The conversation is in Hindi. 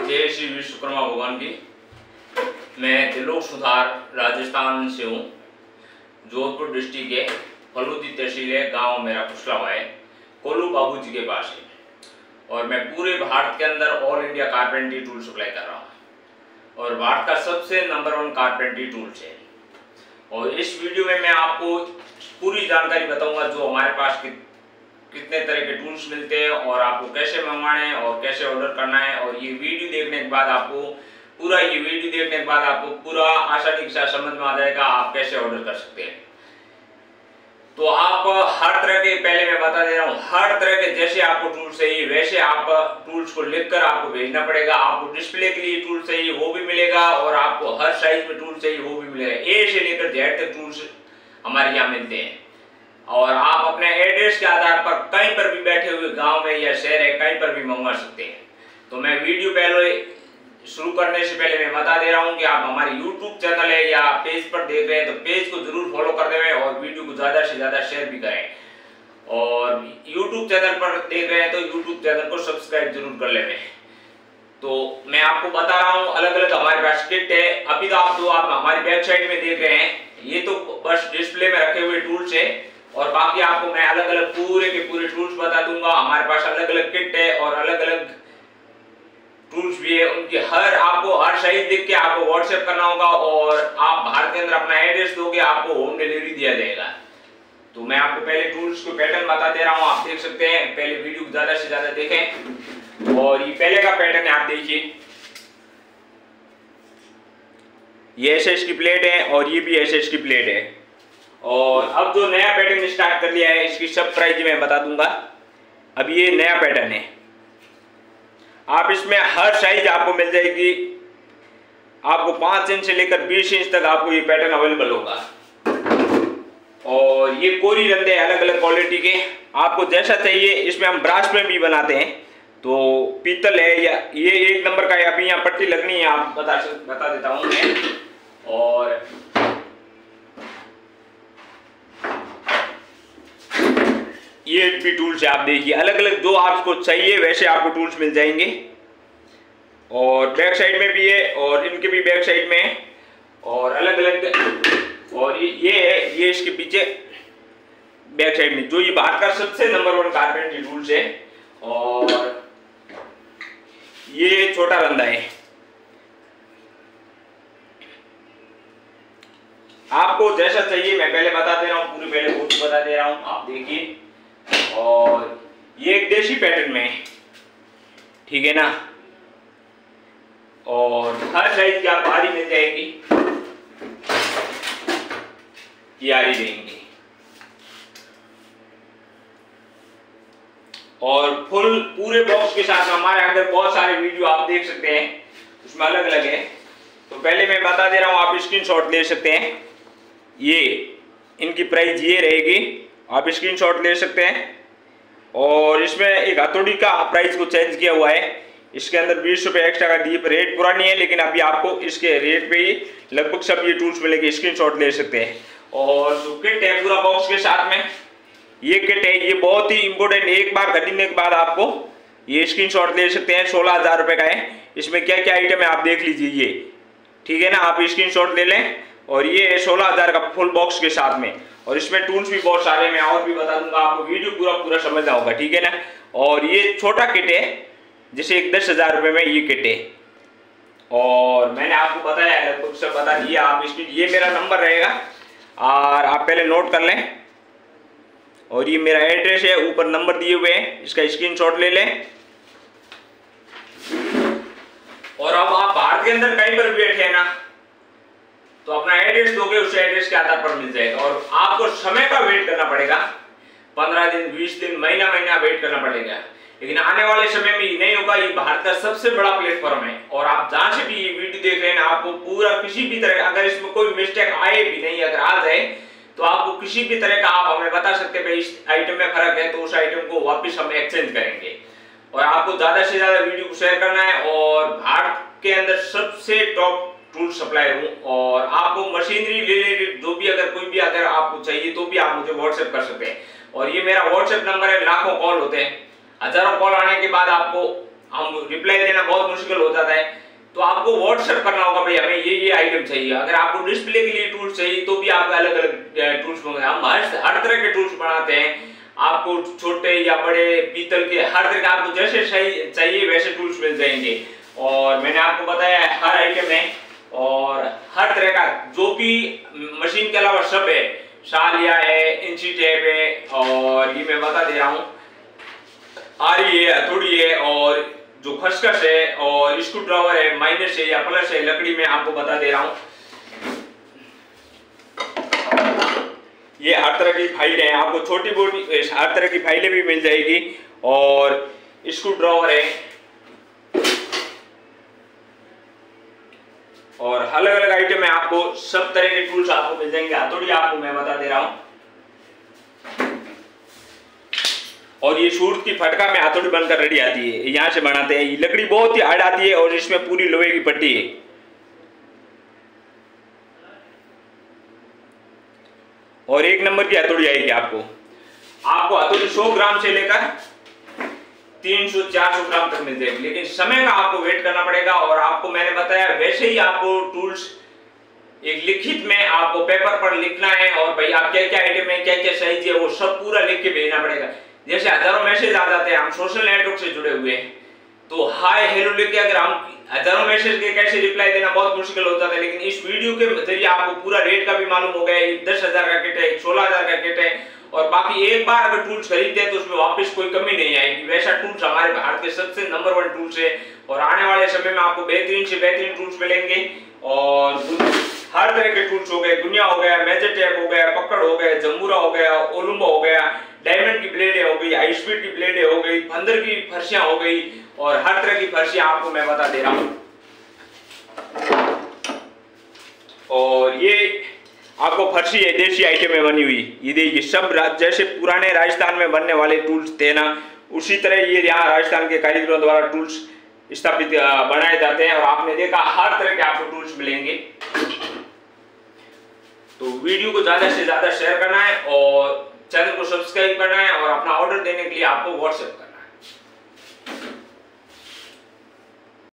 जय श्री विश्वकर्मा भगवान की। मैं त्रिलोक सुधार राजस्थान से हूँ, जोधपुर डिस्ट्रिक्ट के फलूदी तहसील है, गाँव मेरा कुशलावा है कोलू बाबू जी के पास है। और मैं पूरे भारत के अंदर all India carpentry tool supply कर रहा हूँ। और भारत का सबसे नंबर वन कारपेंट्री टूल्स है। और इस वीडियो में मैं आपको पूरी जानकारी बताऊँगा जो हमारे पास कितने तरह के टूल्स मिलते हैं और आपको कैसे मंगवाने हैं और कैसे ऑर्डर करना है और ये वीडियो देखने के बाद आपको पूरा, ये वीडियो देखने के बाद आपको पूरा आसानी के साथ समझ में आ जाएगा आप कैसे ऑर्डर कर सकते हैं। तो आप हर तरह के, पहले मैं बता दे रहा हूँ, हर तरह के जैसे आपको टूल चाहिए, वैसे आप टूल्स को लिखकर आपको भेजना पड़ेगा, आपको डिस्प्ले के लिए टूल चाहिए, वो भी मिलेगा और आपको हर साइज़ में टूल चाहिए, वो भी मिलेगा। ए से लेकर जेड तक टूल्स हमारे यहाँ मिलते हैं। और आप अपने एड्रेस के आधार पर कहीं पर भी बैठे हुए गाँव में या शहर है कहीं पर भी मंगवा सकते हैं। तो मैं वीडियो पहले शुरू करने से पहले मैं बता दे रहा हूँ कि आप हमारे यूट्यूब चैनल है या पेज पर देख रहे हैं तो पेज को ज़रूर फॉलो कर दें और वीडियो को ज़्यादा से ज़्यादा शेयर भी करें। और यूट्यूब चैनल पर देख रहे हैं तो यूट्यूब चैनल को सब्सक्राइब ज़रूर कर लें तो मैं आपको बता रहा हूँ अलग अलग हमारे पास किट है। अभी तो आप जो आप हमारी वेबसाइट में देख रहे हैं। ये तो बस डिस्प्ले में रखे हुए टूल्स है। और बाकी आपको मैं अलग अलग पूरे के पूरे टूल्स बता दूँगा। हमारे पास अलग अलग किट है और अलग अलग टूल्स भी है। उनके हर, आपको हर साइज़ देख के आपको व्हाट्सएप करना होगा और आप बाहर के अंदर अपना एड्रेस दोगे, आपको होम डिलीवरी दिया जाएगा। तो मैं आपको पहले टूल्स को पैटर्न बता दे रहा हूँ। आप देख सकते हैं, पहले वीडियो ज़्यादा से ज़्यादा देखें। और ये पहले का पैटर्न है, आप देखिए। ये एस की प्लेट है और ये भी एस की प्लेट है। और अब जो नया पैटर्न स्टार्ट कर लिया है, इसकी सब प्राइस मैं बता दूँगा। अब ये नया पैटर्न है। आप इसमें हर साइज़ आपको मिल जाएगी। आपको पाँच इंच से लेकर बीस इंच तक आपको ये पैटर्न अवेलेबल होगा। और ये कोरी रंधे अलग अलग क्वालिटी के। आपको जैसा चाहिए, इसमें हम ब्रास में भी बनाते हैं। तो पीतल है या ये एक नंबर का अभी यहाँ पट्टी लगनी है, आप बता बता देता हूँ मैं। और ये भी टूल्स आप देखिए। अलग अलग जो आपको चाहिए, वैसे आपको टूल्स मिल जाएँगे। और बैक साइड में भी है और इनके भी बैक साइड में है। और अलग अलग और ये ये है, ये इसके पीछे बैक साइड में। जो ये भारत का सबसे नंबर वन कारपेंट्री टूल्स है। और ये छोटा रंधा है। आपको जैसा चाहिए, मैं पहले बता दे रहा हूँ, पूरी पहले बता दे रहा हूँ। आप देखिए। और ये एक देशी पैटर्न में ठीक है ना? और हर साइज़ की आप आरी मिल जाएगी। ये आरी देंगे। और फुल पूरे बॉक्स के साथ हमारे अंदर बहुत सारे वीडियो आप देख सकते हैं। उसमें अलग अलग है। तो पहले मैं बता दे रहा हूँ, आप स्क्रीनशॉट ले सकते हैं। ये, इनकी प्राइस ये रहेगी। आप स्क्रीनशॉट ले सकते हैं। और इसमें एक हथौड़ी का प्राइस को चेंज किया हुआ है। इसके अंदर बीस रुपये एक्स्ट्रा का दीप रेट पुरानी है, लेकिन अभी आपको इसके रेट पे ही लगभग सब ये टूल्स मिलेंगे स्क्रीनशॉट ले सकते हैं। और किट है पूरा बॉक्स के साथ में, ये किट है, ये बहुत ही इंपॉर्टेंट एक बार खरीदने के बाद आपको ये स्क्रीनशॉट ले सकते हैं, सोलह हज़ार रुपये का है। इसमें क्या क्या आइटम है आप देख लीजिए ये। ठीक है ना? आप स्क्रीनशॉट ले लें। और ये है सोलह हज़ार का फुल बॉक्स के साथ में। और इसमें टूल्स भी बहुत सारे मैं और भी बता दूँगा, आपको वीडियो पूरा पूरा समझना होगा, ठीक है ना? और ये छोटा किट है, जैसे एक दस हज़ार रुपये में ये किट है। और मैंने आपको बताया लगभग सब बता दिया, आप इसकी ये मेरा नंबर रहेगा। और आप पहले नोट कर लें। और ये मेरा एड्रेस है, ऊपर नंबर दिए हुए हैं, इसका स्क्रीनशॉट ले लें। और अब आप भारत के अंदर कहीं पर बैठे हैं ना तो अपना एड्रेस दोगे, उस एड्रेस के आधार पर मिल जाएगा। और आपको समय का वेट करना पड़ेगा। पंद्रह दिन, बीस दिन, महीना महीना वेट करना पड़ेगा। लेकिन आने वाले समय में नहीं होगा, ये भारत का सबसे बड़ा प्लेटफॉर्म है। और आप जहाँ से भी ये वीडियो देख रहे हैं आपको पूरा किसी भी तरह अगर इसमें कोई मिस्टेक आए भी नहीं, अगर आ जाए तो आपको किसी भी तरह का आप हमें बता सकते हैं इस आइटम में फ़र्क है तो उस आइटम को वापस हम एक्सचेंज करेंगे। और आपको ज़्यादा से ज़्यादा वीडियो को शेयर करना है, और भारत के अंदर सबसे टॉप टूल सप्लायर हूँ और आपको मशीनरी रिलेटेड जो भी अगर कोई भी अगर आपको चाहिए तो भी आप मुझे व्हाट्सएप कर सकते हैं। और ये मेरा व्हाट्सएप नंबर है, लाखों कॉल होते हैं। हज़ारों कॉल आने के बाद आपको हम रिप्लाई देना बहुत मुश्किल हो जाता है। तो आपको व्हाट्सएप करना होगा भाई हमें ये ये आइटम चाहिए। अगर आपको डिस्प्ले के लिए टूल्स चाहिए तो भी आप अलग अलग टूल्स मंगाए हम हर हर तरह के टूल्स बनाते हैं। आपको छोटे या बड़े, पीतल के, हर तरह के आपको जैसे चाहिए वैसे टूल्स मिल जाएँगे। और मैंने आपको बताया हर आइटम है और हर तरह का जो भी मशीन के अलावा सब है, शालिया है, इंची टेप है, और ये मैं बता दे रहा हूँ, आरी है हथौड़ी है, और जो खसखस है, और स्क्रू ड्राइवर है माइनस है या प्लस है, लकड़ी में आपको बता दे रहा हूँ। ये हर तरह की फ़ाइल है, आपको छोटी बोटी हर तरह की फाइलें भी मिल जाएगी, और स्क्रू ड्राइवर है और अलग अलग आइटम है आपको सब तरह के टूल्स आपको मिल जाएँगे। हथौड़ी आपको मैं बता दे रहा हूँ। और ये सूरत की फटका में हाथोड़ी बनकर रेडी आती है। यहाँ से बनाते हैं। ये लकड़ी बहुत ही हार्ड आती है और इसमें पूरी लोहे की पट्टी है। और एक नंबर की हथौड़ी आएगी आपको। आपको हथौड़ी 100 ग्राम से लेकर 300 400 ग्राम तक मिल जाएगी। लेकिन समय का आपको वेट करना पड़ेगा और आपको मैंने बताया, वैसे ही आपको टूल्स एक लिखित में आपको पेपर पर लिखना है और भाई आप क्या क्या आइटम है क्या क्या साइज़ है, वो सब पूरा लिख के भेजना पड़ेगा। जैसे हज़ारों मैसेज आ जाते हैं, हम सोशल नेटवर्क से जुड़े हुए हैं। तो हाय हेलो लिख के अगर हम हज़ारों मैसेज के कैसे रिप्लाई देना, बहुत मुश्किल होता है लेकिन इस वीडियो के ज़रिए आपको पूरा रेट का भी मालूम हो गया दस हज़ार का किट है, सोलह हज़ार का किट है और बाकी एक बार अगर टूल्स खरीदते हैं तो उसमें वापस कोई कमी नहीं आएगी। वैसा टूल्स हमारे भारत के सबसे नंबर वन टूल्स है और आने वाले समय में आपको बेहतरीन से बेहतरीन टूल्स मिलेंगे। और हर तरह के टूल्स हो गए, दुनिया हो गया मेजर टैप हो गया पकड़ हो गया जम्बूरा हो गया ओलुम्बा हो गया डायमंड की ब्लेडें हो गई हाई स्पीड की ब्लेडें हो गई फंदर की फर्शियाँ हो गई और हर तरह की फर्शियाँ आपको मैं बता दे रहा हूँ। और ये आपको फर्शी है देशी आइटम बनी हुई। ये देखिए, सब जैसे पुराने राजस्थान में बनने वाले टूल्स थे ना उसी तरह ये यहाँ राजस्थान के कारीगरों द्वारा टूल्स स्थापित बनाए जाते हैं। और आपने देखा, हर तरह के आपको टूल्स मिलेंगे। तो वीडियो को ज़्यादा से ज़्यादा शेयर करना है और चैनल को सब्सक्राइब करना है और अपना ऑर्डर देने के लिए आपको व्हाट्सएप करना